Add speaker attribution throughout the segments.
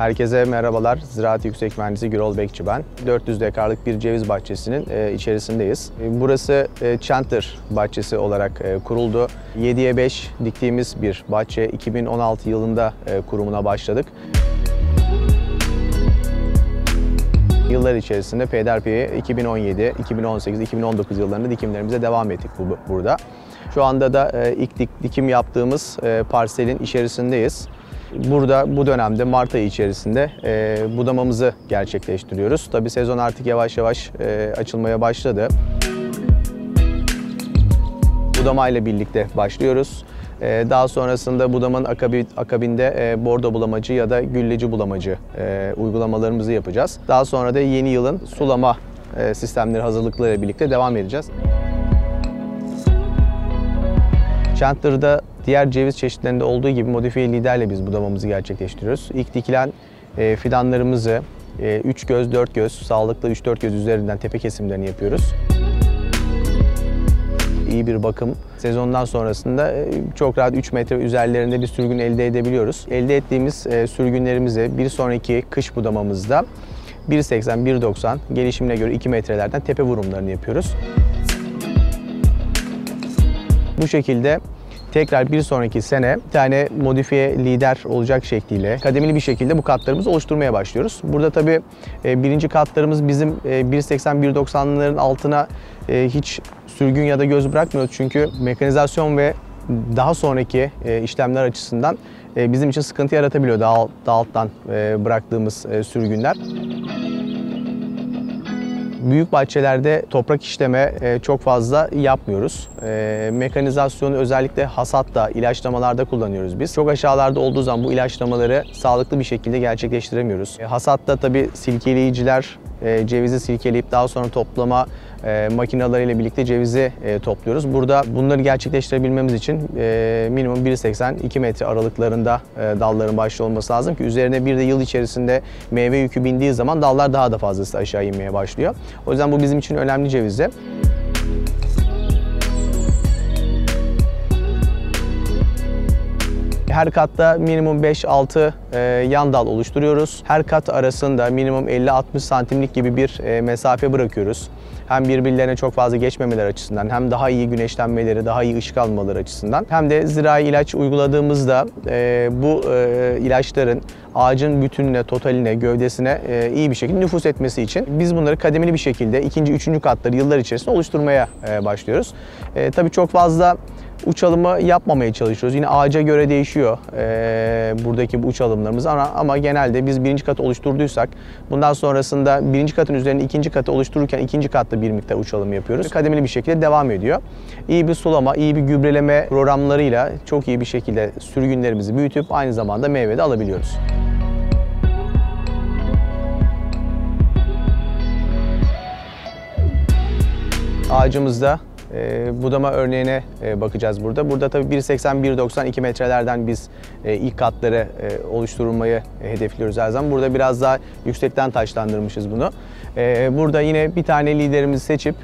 Speaker 1: Herkese merhabalar. Ziraat Yüksek Mühendisi Gürol Bekçi ben. 400 dekarlık bir ceviz bahçesinin e, içerisindeyiz. E, Burası e, bahçesi olarak e, kuruldu. 7'ye 5 diktiğimiz bir bahçe. 2016 yılında kurumuna başladık. Yıllar içerisinde peyderpeye 2017, 2018, 2019 yıllarında dikimlerimize devam ettik bu, burada. Şu anda da ilk dik, dikim yaptığımız e, parselin içerisindeyiz. Burada bu dönemde Mart ayı içerisinde e, budamamızı gerçekleştiriyoruz. Tabii sezon artık yavaş yavaş e, açılmaya başladı. Budama ile birlikte başlıyoruz. E, Daha sonrasında budamanın akabi- akabinde e, bordo bulamacı ya da gülleci bulamacı e, uygulamalarımızı yapacağız. Daha sonra da yeni yılın sulama e, sistemleri hazırlıklarıyla birlikte devam edeceğiz. Chandler'da diğer ceviz çeşitlerinde olduğu gibi modifiye liderle biz budamamızı gerçekleştiriyoruz. İlk dikilen e, fidanlarımızı 3 göz 4 göz sağlıklı 3-4 göz üzerinden tepe kesimlerini yapıyoruz iyi bir bakım sezondan sonrasında e, çok rahat 3 metre üzerlerinde bir sürgün elde edebiliyoruz. Elde ettiğimiz e, sürgünlerimizi bir sonraki kış budamamızda 1.80-1.90 gelişimine göre 2 metrelerden tepe vurumlarını yapıyoruz. Bu şekilde tekrar bir sonraki sene bir tane modifiye lider olacak şekliyle kademeli bir şekilde bu katlarımızı oluşturmaya başlıyoruz. Burada tabii e, birinci katlarımız bizim e, 1.80-1.90'ların altına e, hiç sürgün ya da göz bırakmıyoruz. Çünkü mekanizasyon ve daha sonraki e, işlemler açısından e, bizim için sıkıntı yaratabiliyor daha, daha alttan e, bıraktığımız e, sürgünler. Büyük bahçelerde toprak işleme e, çok fazla yapmıyoruz. E, Mekanizasyonu özellikle hasatta, ilaçlamalarda kullanıyoruz biz. Çok aşağılarda olduğu zaman bu ilaçlamaları sağlıklı bir şekilde gerçekleştiremiyoruz. E, Hasatta tabii silkeleyiciler e, cevizi silkeleyip daha sonra toplama e, makinalarıyla birlikte cevizi e, topluyoruz. Burada bunları gerçekleştirebilmemiz için e, minimum 1.80-2 metre aralıklarında e, dalların başlı olması lazım ki üzerine bir de yıl içerisinde meyve yükü bindiği zaman dallar daha da fazlası aşağı inmeye başlıyor. O yüzden bu bizim için önemli cevizi. Her katta minimum 5-6 e, yan dal oluşturuyoruz. Her kat arasında minimum 50-60 santimlik gibi bir e, mesafe bırakıyoruz. Hem birbirlerine çok fazla geçmemeleri açısından hem daha iyi güneşlenmeleri, daha iyi ışık almaları açısından hem de zirai ilaç uyguladığımızda e, bu ilaçların ağacın bütününe, totaline, gövdesine iyi bir şekilde nüfus etmesi için biz bunları kademeli bir şekilde ikinci, üçüncü katları yıllar içerisinde oluşturmaya başlıyoruz. E, tabii çok fazla uçalımı yapmamaya çalışıyoruz. Yine ağaca göre değişiyor e, buradaki bu uçalımlarımız ama, ama genelde biz birinci katı oluşturduysak bundan sonrasında birinci katın üzerine ikinci katı oluştururken ikinci katta bir miktar uçalım yapıyoruz. Kademeli bir şekilde devam ediyor. İyi bir sulama, iyi bir gübreleme programlarıyla çok iyi bir şekilde sürgünlerimizi büyütüp aynı zamanda meyve de alabiliyoruz. Ağacımızda e, budama örneğine e, bakacağız burada. Burada tabii 1.80-1.90 metrelerden biz e, ilk katları e, oluşturulmayı e, hedefliyoruz her zaman. Burada biraz daha yüksekten taşlandırmışız bunu. E, burada yine bir tane liderimizi seçip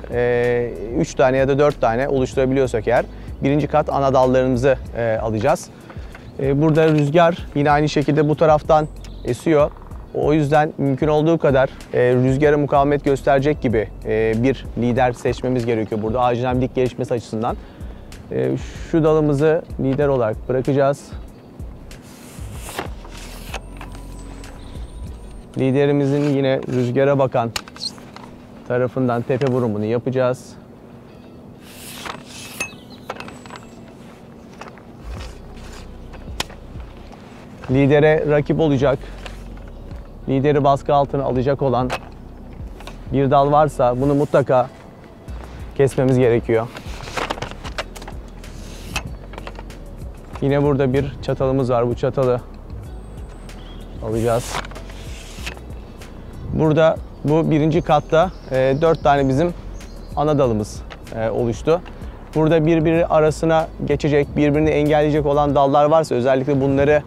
Speaker 1: 3 tane ya da 4 tane oluşturabiliyorsak eğer birinci kat ana dallarımızı e, alacağız. E, burada rüzgar yine aynı şekilde bu taraftan esiyor. O yüzden mümkün olduğu kadar e, rüzgara mukavemet gösterecek gibi e, bir lider seçmemiz gerekiyor burada hem dik gelişmesi açısından. E, şu dalımızı lider olarak bırakacağız. Liderimizin yine rüzgara bakan tarafından tepe vurumunu yapacağız. Lidere rakip olacak lideri baskı altına alacak olan bir dal varsa bunu mutlaka kesmemiz gerekiyor. Yine burada bir çatalımız var. Bu çatalı alacağız. Burada bu birinci katta e, dört tane bizim ana dalımız e, oluştu. Burada birbiri arasına geçecek, birbirini engelleyecek olan dallar varsa özellikle bunları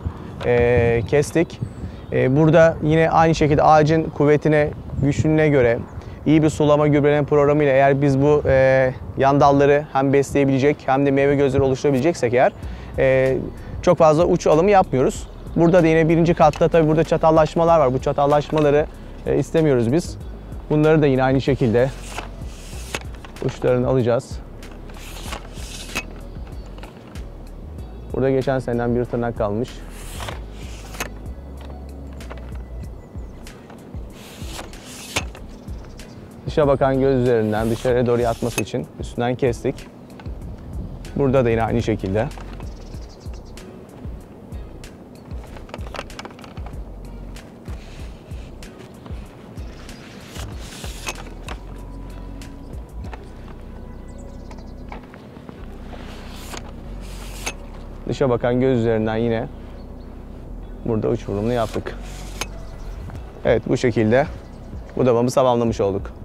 Speaker 1: e, kestik. E, burada yine aynı şekilde ağacın kuvvetine, güçlüğüne göre iyi bir sulama gübreleme programıyla eğer biz bu e, yan dalları hem besleyebilecek hem de meyve gözleri oluşturabileceksek eğer e, çok fazla uç alımı yapmıyoruz. Burada da yine birinci katta tabii burada çatallaşmalar var. Bu çatallaşmaları e, istemiyoruz biz. Bunları da yine aynı şekilde uçlarını alacağız. Burada geçen seneden bir tırnak kalmış. Dışa bakan göz üzerinden dışarıya doğru yatması için üstünden kestik. Burada da yine aynı şekilde. Dışa bakan göz üzerinden yine burada uç vurumunu yaptık. Evet bu şekilde bu davamı tamamlamış olduk.